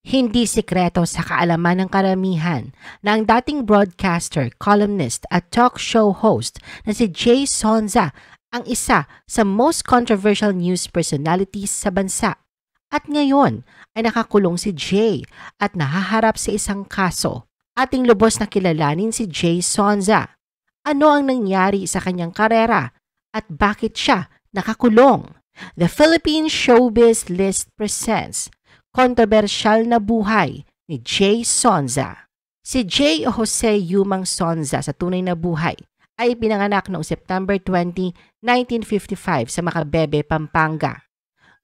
Hindi sikreto sa kaalaman ng karamihan na ang dating broadcaster, columnist at talk show host na si Jay Sonza ang isa sa most controversial news personalities sa bansa. At ngayon ay nakakulong si Jay at nahaharap sa isang kaso. Ating lubos na kilalanin si Jay Sonza. Ano ang nangyari sa kanyang karera at bakit siya nakakulong? The Philippine Showbiz List presents kontrobersyal na buhay ni Jay Sonza. Si Jay Jose Yumang Sonza sa tunay na buhay ay pinanganak noong September 20, 1955 sa Macabebe, Pampanga.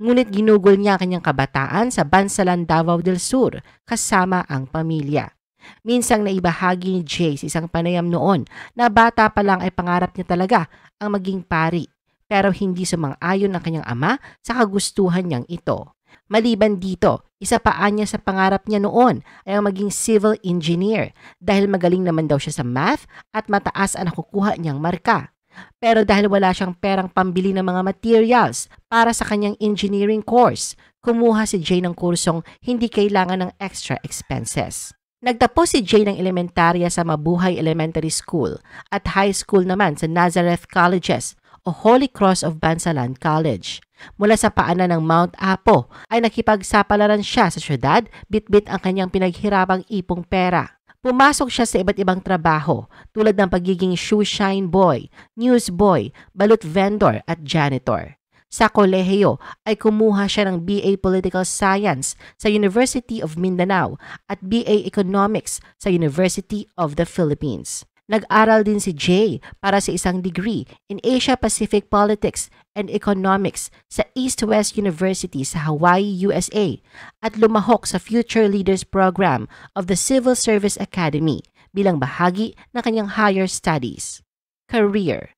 Ngunit ginugol niya kanyang kabataan sa Bansalan, Davao del Sur kasama ang pamilya. Minsang naibahagi ni Jay sa isang panayam noon na bata pa lang ay pangarap niya talaga ang maging pari pero hindi sumang-ayon ang kanyang ama sa kagustuhan niyang ito. Maliban dito, isa pa niya sa pangarap niya noon ay ang maging civil engineer dahil magaling naman daw siya sa math at mataas ang nakukuha niyang marka. Pero dahil wala siyang perang pambili ng mga materials para sa kanyang engineering course, kumuha si Jay ng kursong hindi kailangan ng extra expenses. Nagtapos si Jay ng elementarya sa Mabuhay Elementary School at high school naman sa Nazareth Colleges o Holy Cross of Bansalan College. Mula sa paanan ng Mount Apo ay nakipagsapalaran siya sa syudad, bitbit ang kanyang pinaghirapang ipong pera. Pumasok siya sa iba't ibang trabaho tulad ng pagiging shoe shine boy, news boy, balut vendor at janitor. Sa kolehiyo ay kumuha siya ng BA Political Science sa University of Mindanao at BA Economics sa University of the Philippines. Nag-aral din si Jay para sa isang degree in Asia-Pacific Politics and Economics sa East-West University sa Hawaii, USA at lumahok sa Future Leaders Program of the Civil Service Academy bilang bahagi ng kanyang higher studies. Career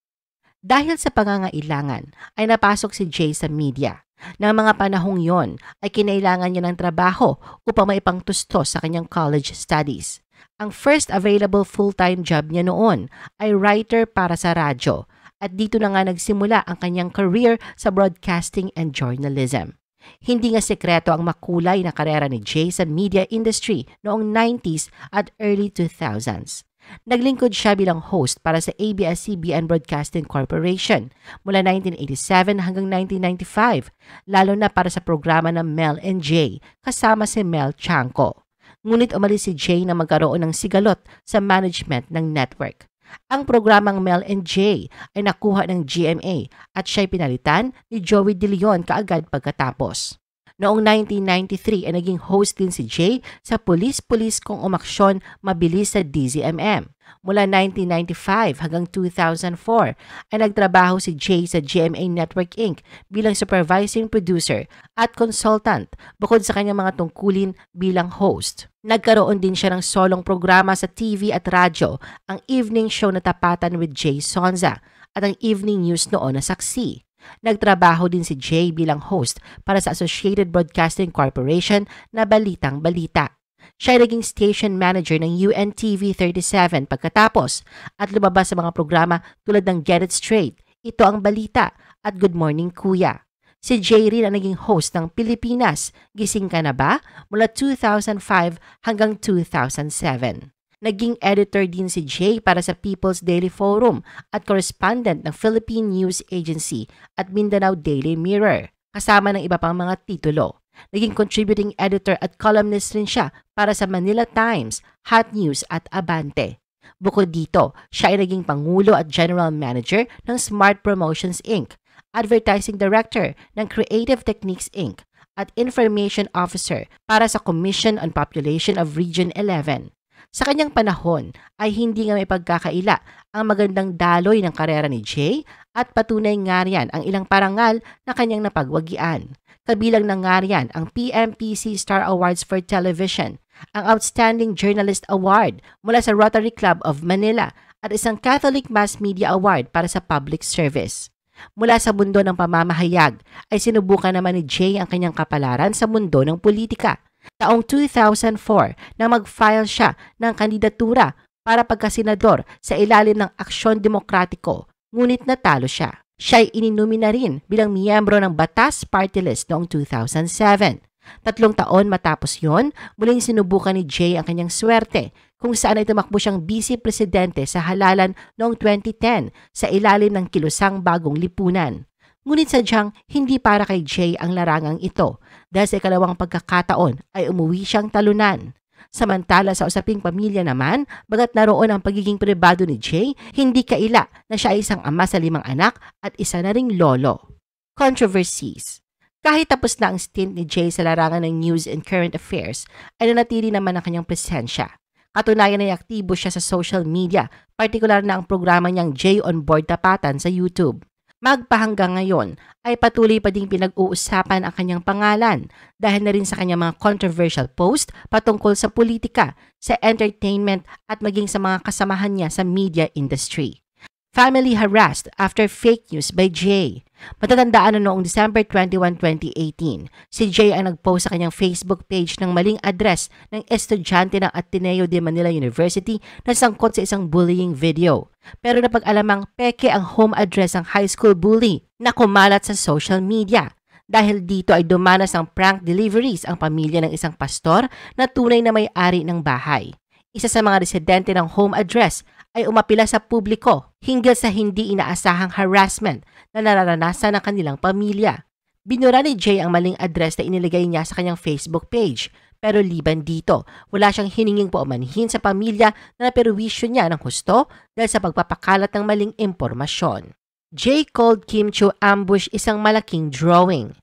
Dahil sa pangangailangan ay napasok si Jay sa media. Nang mga panahong yon ay kinailangan niya ng trabaho upang maipangtustos sa kanyang college studies. Ang first available full-time job niya noon ay writer para sa radyo at dito na nga nagsimula ang kanyang career sa broadcasting and journalism. Hindi nga sekreto ang makulay na karera ni Jay sa media industry noong 90s at early 2000s. Naglingkod siya bilang host para sa ABS-CBN Broadcasting Corporation mula 1987 hanggang 1995, lalo na para sa programa ng Mel and Jay kasama si Mel Chanco ngunit umalis si Jay na magkaroon ng sigalot sa management ng network. Ang programang Mel and Jay ay nakuha ng GMA at siya'y pinalitan ni Joey De Leon kaagad pagkatapos. Noong 1993 ay naging host din si Jay sa Pulis-Pulis kung umaksyon mabilis sa DZMM. Mula 1995 hanggang 2004 ay nagtrabaho si Jay sa GMA Network Inc. bilang supervising producer at consultant bukod sa kanyang mga tungkulin bilang host. Nagkaroon din siya ng solong programa sa TV at radyo, ang evening show na Tapatan with Jay Sonza at ang evening news noon na Saksi. Nagtrabaho din si Jay bilang host para sa Associated Broadcasting Corporation na Balitang Balita. Siya ay naging station manager ng UNTV 37 pagkatapos at lumabas sa mga programa tulad ng Get It Straight, Ito ang Balita at Good Morning Kuya. Si Jay rin ang naging host ng Pilipinas, Gising Ka Na Ba? mula 2005 hanggang 2007. Naging editor din si Jay para sa People's Daily Forum at correspondent ng Philippine News Agency at Mindanao Daily Mirror, kasama ng iba pang mga titulo. Naging contributing editor at columnist rin siya para sa Manila Times, Hot News at Abante. Bukod dito, siya ay naging Pangulo at General Manager ng Smart Promotions Inc., Advertising Director ng Creative Techniques Inc., at Information Officer para sa Commission on Population of Region 11. Sa kanyang panahon ay hindi nga may pagkakaila ang magandang daloy ng karera ni Jay at patunay nga riyan ang ilang parangal na kanyang napagwagian. Kabilang na nga riyan ang PMPC Star Awards for Television, ang Outstanding Journalist Award mula sa Rotary Club of Manila at isang Catholic Mass Media Award para sa public service. Mula sa mundo ng pamamahayag ay sinubukan naman ni Jay ang kanyang kapalaran sa mundo ng politika Taong 2004 nang mag-file siya ng kandidatura para pagkasenador sa ilalim ng Aksyon Demokratiko, ngunit natalo siya. Siya ay ininumina rin bilang miyembro ng Batas Party List noong 2007. Tatlong taon matapos yon, muling sinubukan ni Jay ang kanyang swerte kung saan ay tumakbo siyang vice-presidente sa halalan noong 2010 sa ilalim ng kilusang bagong lipunan. Ngunit sadyang hindi para kay Jay ang larangang ito dahil sa ikalawang pagkakataon ay umuwi siyang talunan. Samantala sa usaping pamilya naman, bagat naroon ang pagiging pribado ni Jay, hindi kaila na siya ay isang ama sa limang anak at isa na ring lolo. Controversies kahit tapos na ang stint ni Jay sa larangan ng news and current affairs, ay nanatili naman ang kanyang presensya. Katunayan ay aktibo siya sa social media, partikular na ang programa niyang Jay on Board Tapatan sa YouTube. Magpahanggang ngayon ay patuloy pa ding pinag-uusapan ang kanyang pangalan dahil na rin sa kanyang mga controversial post patungkol sa politika, sa entertainment at maging sa mga kasamahan niya sa media industry. Family harassed after fake news by Jay. Matatandaan na noong December 21, 2018, si Jay ay nagpost sa kanyang Facebook page ng maling address ng estudyante ng Ateneo de Manila University na sangkot sa isang bullying video. Pero napag-alamang peke ang home address ng high school bully na kumalat sa social media. Dahil dito ay dumanas ang prank deliveries ang pamilya ng isang pastor na tunay na may-ari ng bahay. Isa sa mga residente ng home address ay umapila sa publiko hinggil sa hindi inaasahang harassment na nararanasan ng kanilang pamilya. Binura ni Jay ang maling address na inilagay niya sa kanyang Facebook page. Pero liban dito, wala siyang hininging paumanhin sa pamilya na naperwisyo niya ng husto dahil sa pagpapakalat ng maling impormasyon. Jay called Kim Chiu ambush isang malaking drawing.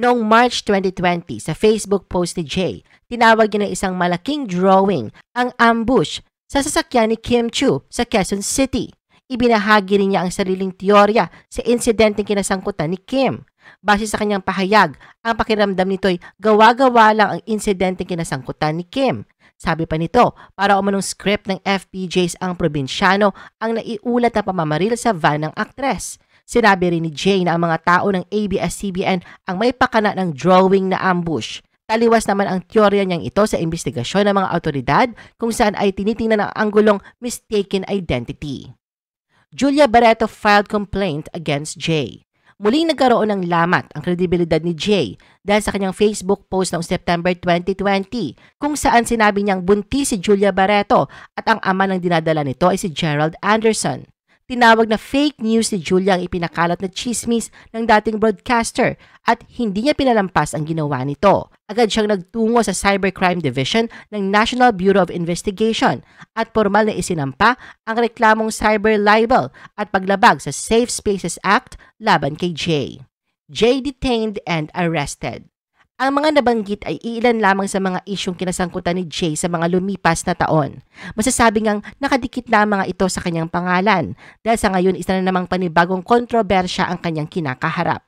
Noong March 2020, sa Facebook post ni Jay, tinawag niya ng isang malaking drawing ang ambush sa sasakyan ni Kim Chu sa Quezon City. Ibinahagi rin niya ang sariling teorya sa insidenteng kinasangkutan ni Kim. Base sa kanyang pahayag, ang pakiramdam nito ay gawa-gawa lang ang insidenteng kinasangkutan ni Kim. Sabi pa nito, para umanong script ng FPJs ang probinsyano ang naiulat na pamamaril sa van ng aktres. Sinabi rin ni Jay na ang mga tao ng ABS-CBN ang may pakana ng drawing na ambush. Taliwas naman ang teorya niyang ito sa investigasyon ng mga autoridad kung saan ay tinitingnan ang anggulong mistaken identity. Julia Barreto filed complaint against Jay. Muling nagkaroon ng lamat ang kredibilidad ni Jay dahil sa kanyang Facebook post noong September 2020 kung saan sinabi niyang buntis si Julia Barreto at ang ama ng dinadala nito ay si Gerald Anderson. Tinawag na fake news ni Julia ang ipinakalat na chismis ng dating broadcaster at hindi niya pinalampas ang ginawa nito. Agad siyang nagtungo sa Cybercrime Division ng National Bureau of Investigation at formal na isinampa ang reklamong cyber libel at paglabag sa Safe Spaces Act laban kay Jay. Jay detained and arrested. Ang mga nabanggit ay ilan lamang sa mga isyong kinasangkutan ni Jay sa mga lumipas na taon. Masasabi ngang nakadikit na mga ito sa kanyang pangalan dahil sa ngayon isa na namang panibagong kontrobersya ang kanyang kinakaharap.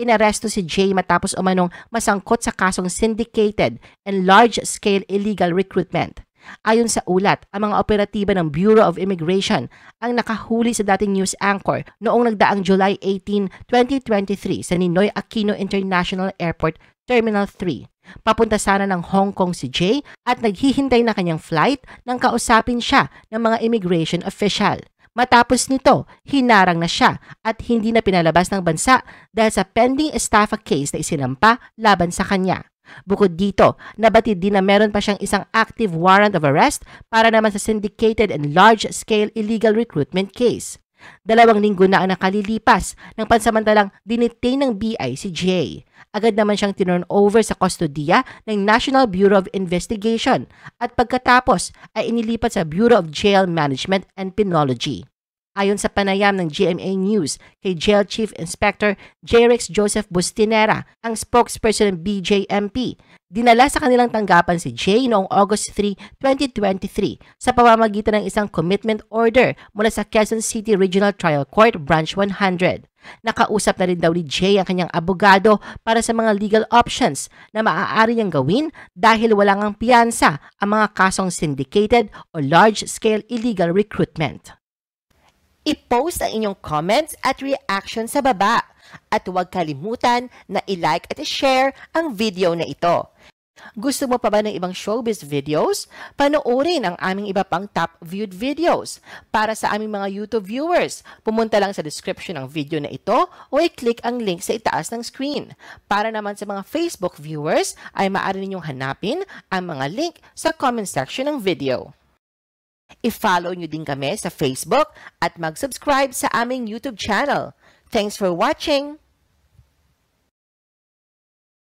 Inaresto si Jay matapos umanong masangkot sa kasong syndicated and large-scale illegal recruitment. Ayon sa ulat, ang mga operatiba ng Bureau of Immigration ang nakahuli sa dating news anchor noong nagdaang July 18, 2023 sa Ninoy Aquino International Airport Terminal 3. Papunta sana ng Hong Kong si Jay at naghihintay na kanyang flight nang kausapin siya ng mga immigration official. Matapos nito, hinarang na siya at hindi na pinalabas ng bansa dahil sa pending estafa case na isinampa laban sa kanya. Bukod dito, nabatid din na meron pa siyang isang active warrant of arrest para naman sa syndicated and large-scale illegal recruitment case. Dalawang linggo na ang nakalilipas ng pansamantalang dinitain ng BI si Jay. Agad naman siyang tinurn over sa kustodiya ng National Bureau of Investigation at pagkatapos ay inilipat sa Bureau of Jail Management and Penology. Ayon sa panayam ng GMA News kay Jail Chief Inspector J-Rex Joseph Bustinera, ang spokesperson ng BJMP, dinala sa kanilang tanggapan si Jay noong August 3, 2023 sa pamamagitan ng isang commitment order mula sa Quezon City Regional Trial Court Branch 100. Nakausap na rin daw ni Jay ang kanyang abogado para sa mga legal options na maaari niyang gawin dahil wala ngang piyansa ang mga kasong syndicated o large-scale illegal recruitment. I-post ang inyong comments at reaction sa baba. At huwag kalimutan na i-like at i-share ang video na ito. Gusto mo pa ba ng ibang showbiz videos? Panoorin ang aming iba pang top viewed videos. Para sa aming mga YouTube viewers, pumunta lang sa description ng video na ito o i-click ang link sa itaas ng screen. Para naman sa mga Facebook viewers, ay maaari ninyong hanapin ang mga link sa comment section ng video. I-follow nyo din kami sa Facebook at mag-subscribe sa aming YouTube channel. Thanks for watching!